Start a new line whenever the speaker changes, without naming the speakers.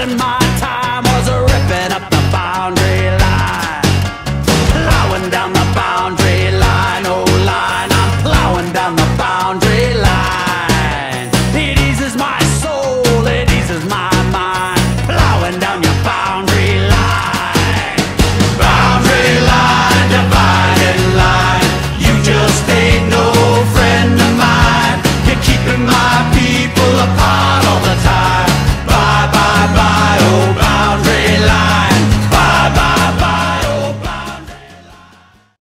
and my time was ripping up the boundary line. Plowing down the boundary line, oh line, I'm plowing down the